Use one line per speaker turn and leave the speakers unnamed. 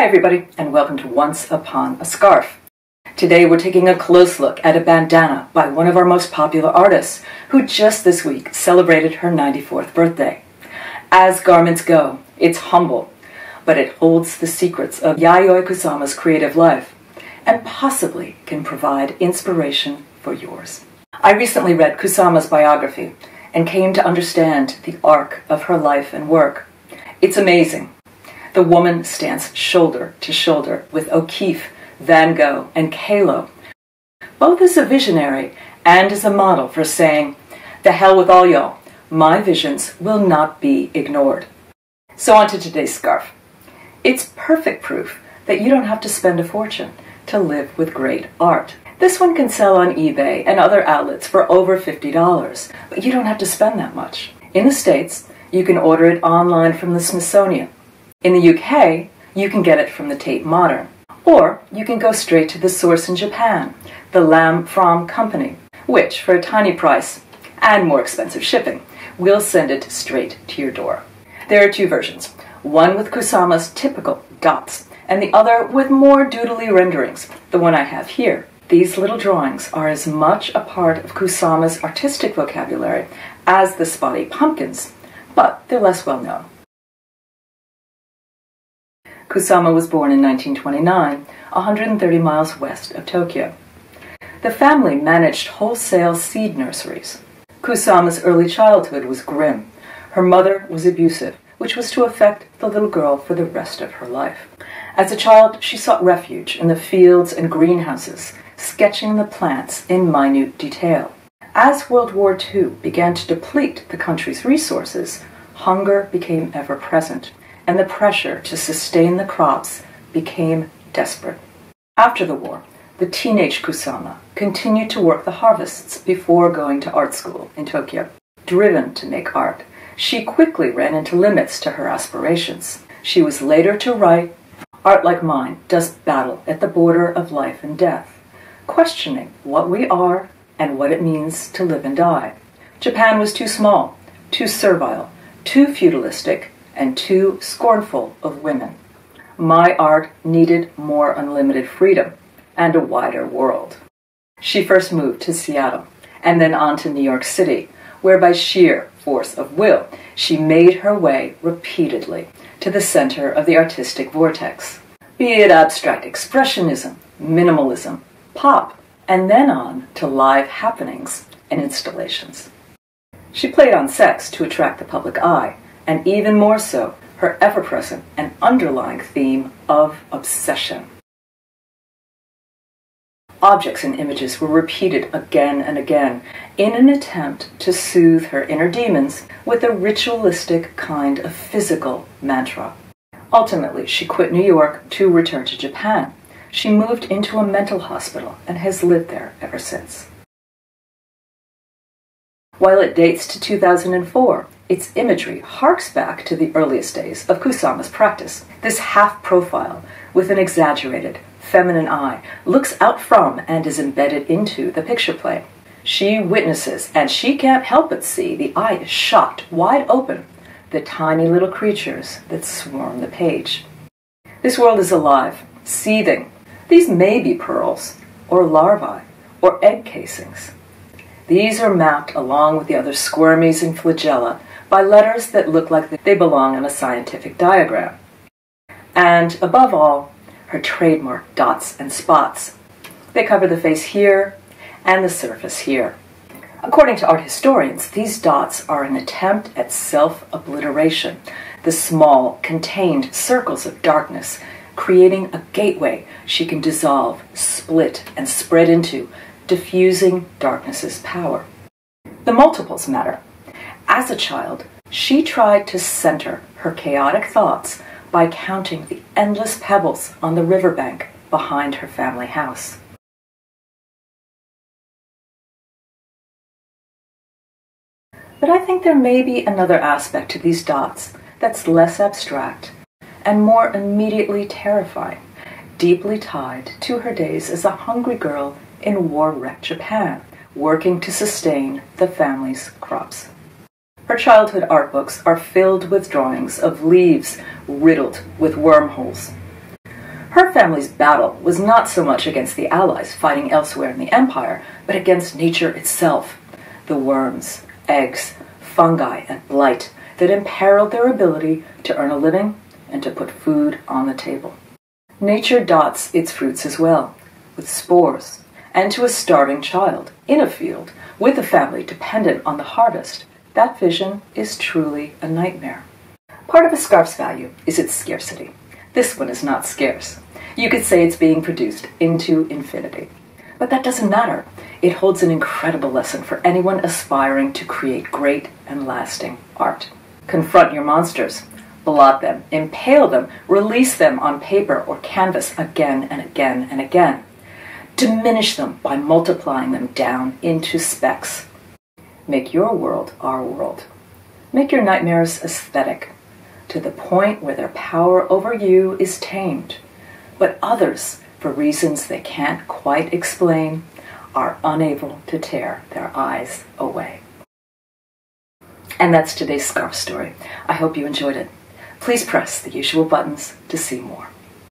Hi, everybody, and welcome to Once Upon a Scarf. Today we're taking a close look at a bandana by one of our most popular artists, who just this week celebrated her 94th birthday. As garments go, it's humble, but it holds the secrets of Yayoi Kusama's creative life, and possibly can provide inspiration for yours. I recently read Kusama's biography and came to understand the arc of her life and work. It's amazing. The woman stands shoulder to shoulder with O'Keeffe, Van Gogh, and Kahlo, both as a visionary and as a model for saying, The hell with all y'all, my visions will not be ignored. So, on to today's scarf. It's perfect proof that you don't have to spend a fortune to live with great art. This one can sell on eBay and other outlets for over $50, but you don't have to spend that much. In the States, you can order it online from the Smithsonian. In the UK, you can get it from the Tate Modern. Or you can go straight to the source in Japan, the Lam From Company, which, for a tiny price and more expensive shipping, will send it straight to your door. There are two versions one with Kusama's typical dots, and the other with more doodly renderings, the one I have here. These little drawings are as much a part of Kusama's artistic vocabulary as the spotty pumpkins, but they're less well known. Kusama was born in 1929, 130 miles west of Tokyo. The family managed wholesale seed nurseries. Kusama's early childhood was grim. Her mother was abusive, which was to affect the little girl for the rest of her life. As a child, she sought refuge in the fields and greenhouses, sketching the plants in minute detail. As World War II began to deplete the country's resources, hunger became ever present and the pressure to sustain the crops became desperate. After the war, the teenage Kusama continued to work the harvests before going to art school in Tokyo. Driven to make art, she quickly ran into limits to her aspirations. She was later to write, Art like mine does battle at the border of life and death, questioning what we are and what it means to live and die. Japan was too small, too servile, too feudalistic, and too scornful of women. My art needed more unlimited freedom and a wider world. She first moved to Seattle and then on to New York City, where by sheer force of will she made her way repeatedly to the center of the artistic vortex, be it abstract expressionism, minimalism, pop, and then on to live happenings and installations. She played on sex to attract the public eye and even more so, her ever present and underlying theme of obsession. Objects and images were repeated again and again in an attempt to soothe her inner demons with a ritualistic kind of physical mantra. Ultimately, she quit New York to return to Japan. She moved into a mental hospital and has lived there ever since. While it dates to 2004, its imagery harks back to the earliest days of Kusama's practice. This half profile, with an exaggerated, feminine eye, looks out from and is embedded into the picture plane. She witnesses, and she can't help but see the eye is shot wide open, the tiny little creatures that swarm the page. This world is alive, seething. These may be pearls, or larvae, or egg casings. These are mapped along with the other squirmies and flagella by letters that look like they belong on a scientific diagram. And above all, her trademark dots and spots. They cover the face here and the surface here. According to art historians, these dots are an attempt at self obliteration, the small, contained circles of darkness, creating a gateway she can dissolve, split, and spread into, diffusing darkness's power. The multiples matter. As a child, she tried to center her chaotic thoughts by counting the endless pebbles on the riverbank behind her family house. But I think there may be another aspect to these dots that's less abstract and more immediately terrifying, deeply tied to her days as a hungry girl in war wrecked Japan, working to sustain the family's crops. Her childhood art books are filled with drawings of leaves riddled with wormholes. Her family's battle was not so much against the Allies fighting elsewhere in the empire, but against nature itself the worms, eggs, fungi, and blight that imperiled their ability to earn a living and to put food on the table. Nature dots its fruits as well, with spores, and to a starving child in a field with a family dependent on the harvest, that vision is truly a nightmare. Part of a scarf's value is its scarcity. This one is not scarce. You could say it's being produced into infinity. But that doesn't matter. It holds an incredible lesson for anyone aspiring to create great and lasting art. Confront your monsters, blot them, impale them, release them on paper or canvas again and again and again. Diminish them by multiplying them down into specks. Make your world our world. Make your nightmares aesthetic, to the point where their power over you is tamed. But others, for reasons they can't quite explain, are unable to tear their eyes away. And that's today's scarf story. I hope you enjoyed it. Please press the usual buttons to see more.